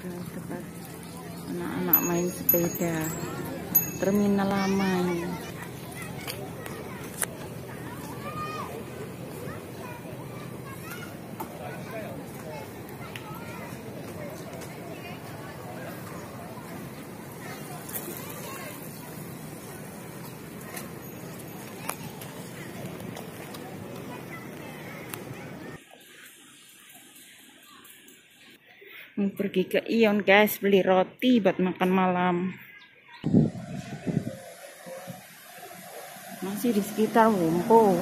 tempat anak-anak main sepeda. Terminal lama ini Mau pergi ke Ion guys. Beli roti buat makan malam. Masih di sekitar Wumpo.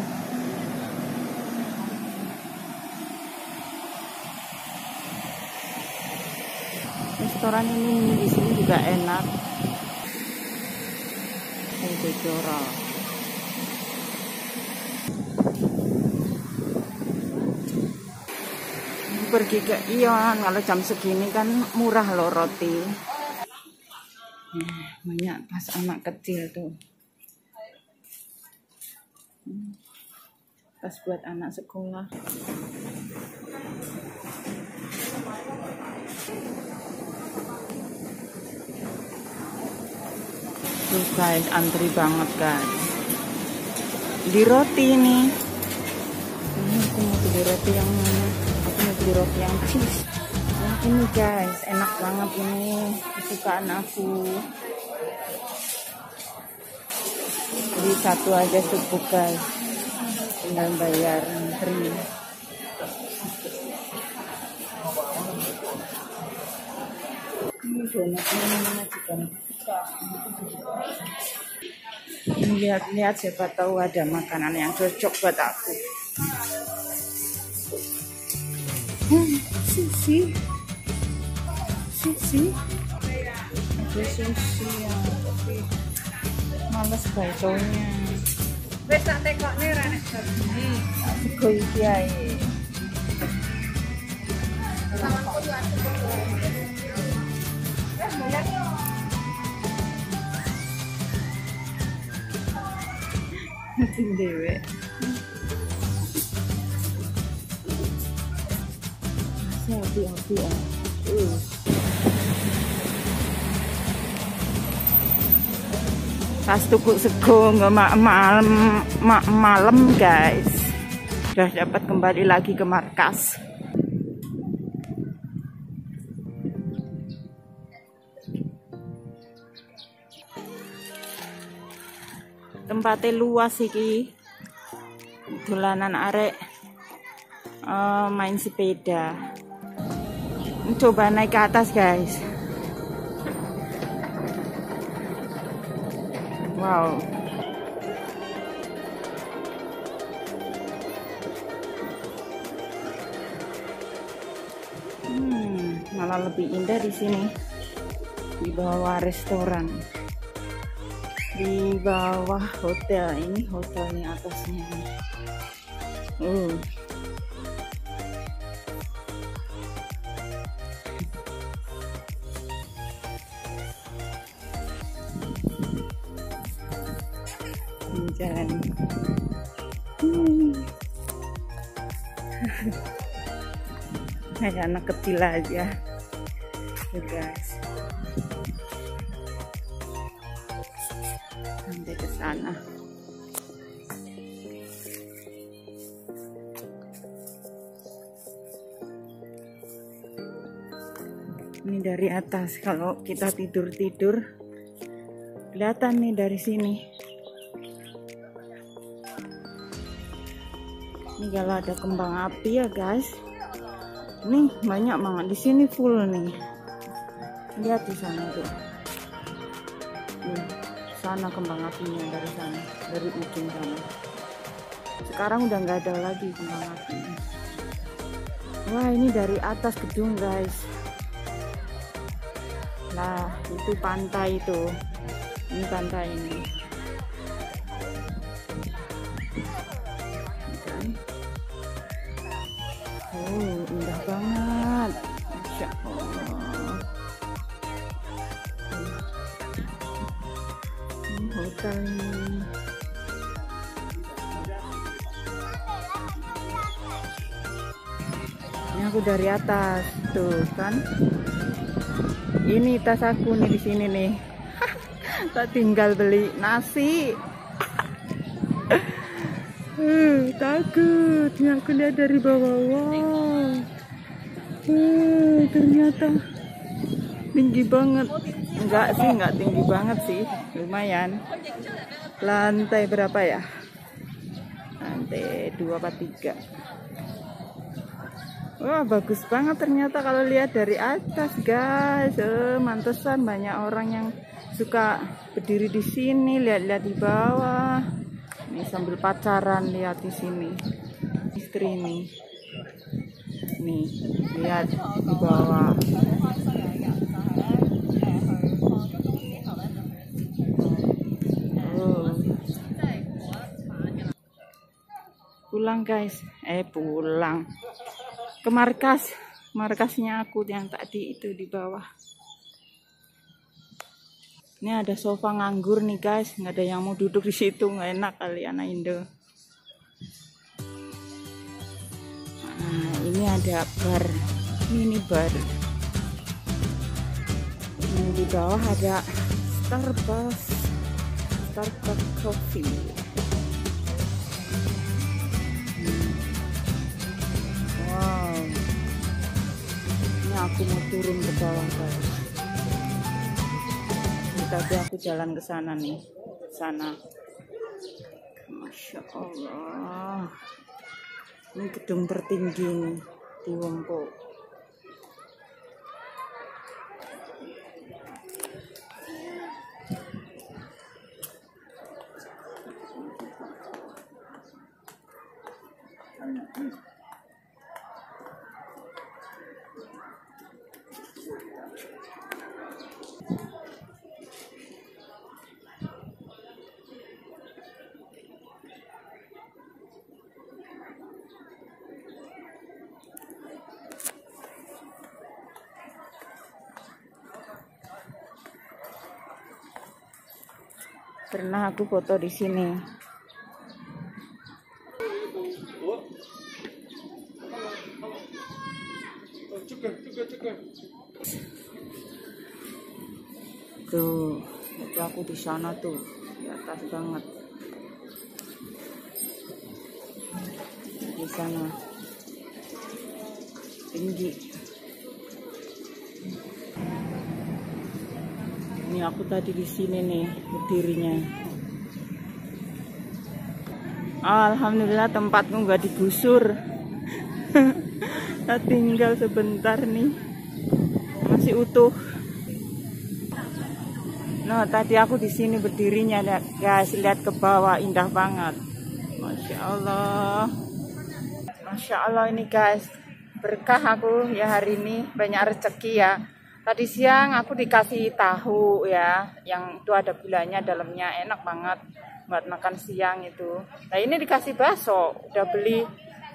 Restoran ini di sini juga enak. Ada Joral pergi ke Ion kalau jam segini kan murah loh roti. Hmm, banyak tas anak kecil tuh. Hmm, tas buat anak sekolah. Tuh guys antri banget guys. Di roti ini. Ini aku mau beli roti yang roti yang cheese. Yang ini guys enak banget ini. Kesukaan aku. Beli satu aja cukup guys. Tinggal bayar antri ini donatnya juga lihat-lihat siapa tahu ada makanan yang cocok buat aku see. See, see. This is si, malas ba ito niya? Bes, natin ko nira na siya. Ko iya eh. Eh. Ya. Uh. Pas tuku sego nggak ma malam ma malam guys. Sudah dapat kembali lagi ke markas. Tempatnya luas iki. Dolanan arek eh, main sepeda. Coba naik ke atas guys. Wow. Hmm, malah lebih indah di sini. Di bawah restoran. Di bawah hotel. Ini hotelnya atasnya. Uh. Jalan. Hmm. Kayak anak kecil aja. Tuh guys. Sampai ke sana. Ini dari atas. Kalau kita tidur-tidur, kelihatan nih dari sini. Ini kalau ada kembang api ya guys. Nih banyak banget di sini full nih. Lihat di sana tuh. Nih, sana kembang apinya dari sana, dari ujung sana. Sekarang udah nggak ada lagi kembang api. Wah ini dari atas gedung guys. Nah itu pantai itu. Ini pantai ini. Hotel ini aku dari atas. Tuh kan? Ini tas aku nih di sini nih. Tak tinggal beli nasi? Uh, takut ini aku lihat dari bawah. Wow. Uh, ternyata tinggi banget enggak sih enggak tinggi banget sih lumayan lantai berapa ya lantai dua apa tiga Wah bagus banget ternyata kalau lihat dari atas guys. Eh, mantesan banyak orang yang suka berdiri di sini, lihat-lihat di bawah. Ini sambil pacaran lihat di sini. Istri nih. Nih, lihat di bawah. Pulang guys. Eh pulang. Ke markas. Markasnya aku yang tadi itu di bawah. Ini ada sofa nganggur nih guys. Nggak ada yang mau duduk di situ. Nggak enak kali anak Indo. Nah ini ada bar. Mini bar. Ini di bawah ada Starbucks. Starbucks Coffee aku mau turun ke bawah guys tadi aku jalan ke sana nih sana. Masya Allah. Ini gedung tertinggi nih di Wongpo pernah aku foto di sini. Tuh itu aku di sana tuh di atas banget. Di sana. Tinggi ini aku tadi di sini nih berdirinya. Alhamdulillah tempatku nggak digusur. Kita tinggal sebentar nih. Masih utuh. Nah tadi aku di sini berdirinya guys lihat ke bawah indah banget. Masya Allah. Masya Allah ini guys. Berkah aku ya hari ini banyak rezeki ya Tadi siang aku dikasih tahu ya, yang itu ada gulanya dalamnya enak banget buat makan siang itu. Nah ini dikasih bakso, udah beli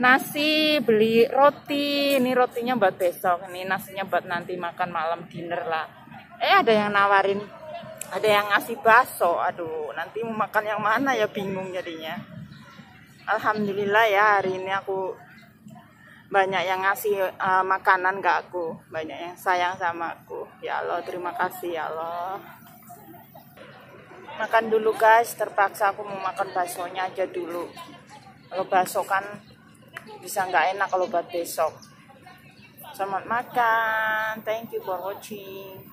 nasi, beli roti. Ini rotinya buat besok, ini nasinya buat nanti makan malam dinner lah. Eh ada yang nawarin, ada yang ngasih bakso. Aduh, nanti mau makan yang mana ya bingung jadinya. Alhamdulillah ya hari ini aku banyak yang ngasih uh, makanan ke aku. Banyak yang sayang sama aku. Ya Allah terima kasih ya Allah. Makan dulu guys. Terpaksa aku mau makan baksonya aja dulu. Kalau bakso kan bisa nggak enak kalau buat besok. Selamat makan. Thank you for watching